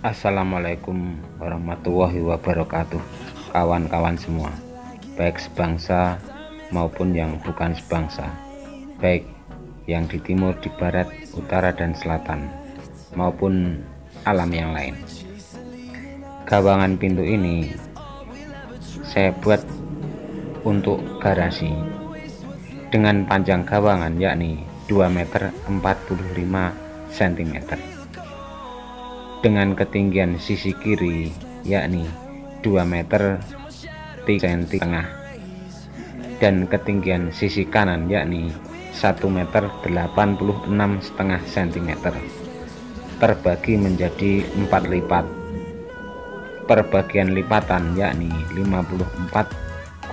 Assalamualaikum warahmatullahi wabarakatuh. Kawan-kawan semua baik sebangsa maupun yang bukan sebangsa baik yang di timur, di barat, utara dan selatan maupun alam yang lain. Gawangan pintu ini saya buat untuk garasi dengan panjang gawangan yakni 2 meter 45 cm dengan ketinggian sisi kiri yakni 2 meter 3 cm tengah dan ketinggian sisi kanan yakni 1 meter 86 setengah cm terbagi menjadi 4 lipat. Perbagian lipatan yakni 54,25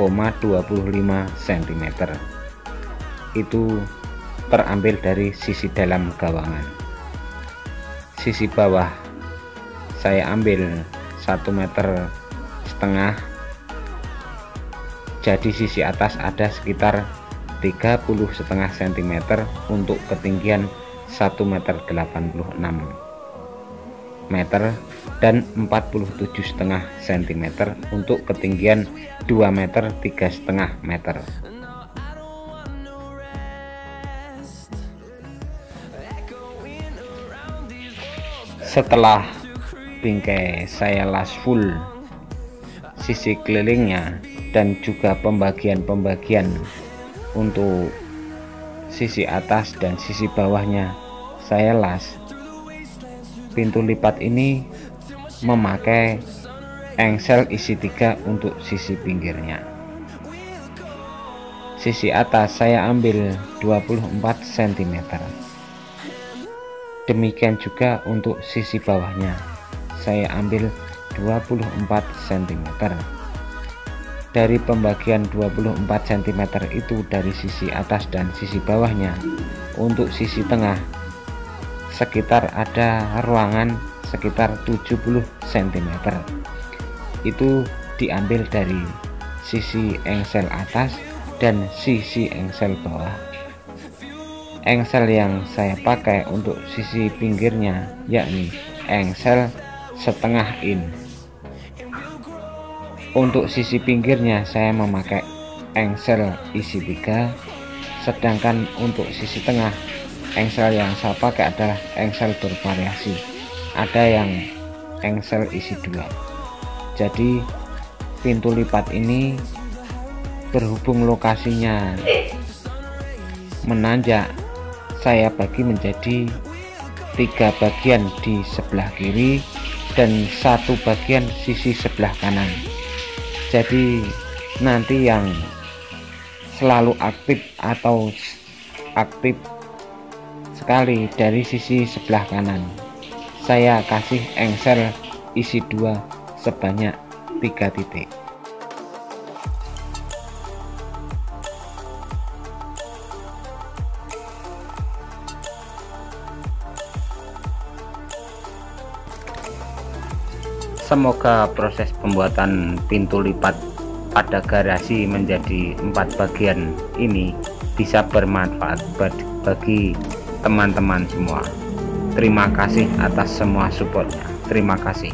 cm itu terambil dari sisi dalam gawangan. Sisi bawah saya ambil 1 meter setengah. Jadi sisi atas ada sekitar 30 setengah cm untuk ketinggian 1 meter 86 meter dan 47 setengah cm untuk ketinggian 2 meter 3 setengah meter. Setelah bingkai saya las full sisi kelilingnya dan juga pembagian-pembagian untuk sisi atas dan sisi bawahnya saya las. Pintu lipat ini memakai engsel isi tiga untuk sisi pinggirnya. Sisi atas saya ambil 24 cm demikian juga untuk sisi bawahnya saya ambil 24 cm dari pembagian 24 cm itu dari sisi atas dan sisi bawahnya untuk sisi tengah sekitar ada ruangan sekitar 70 cm itu diambil dari sisi engsel atas dan sisi engsel bawah. Engsel yang saya pakai untuk sisi pinggirnya yakni engsel setengah in. Untuk sisi pinggirnya saya memakai engsel isi tiga sedangkan untuk sisi tengah engsel yang saya pakai adalah engsel bervariasi. Ada yang engsel isi dua. Jadi pintu lipat ini berhubung lokasinya menanjak saya bagi menjadi tiga bagian di sebelah kiri dan satu bagian sisi sebelah kanan. Jadi nanti yang selalu aktif atau aktif sekali dari sisi sebelah kanan. Saya kasih engsel isi dua sebanyak tiga titik Semoga proses pembuatan pintu lipat pada garasi menjadi empat bagian ini bisa bermanfaat bagi teman-teman semua. Terima kasih atas semua supportnya. Terima kasih.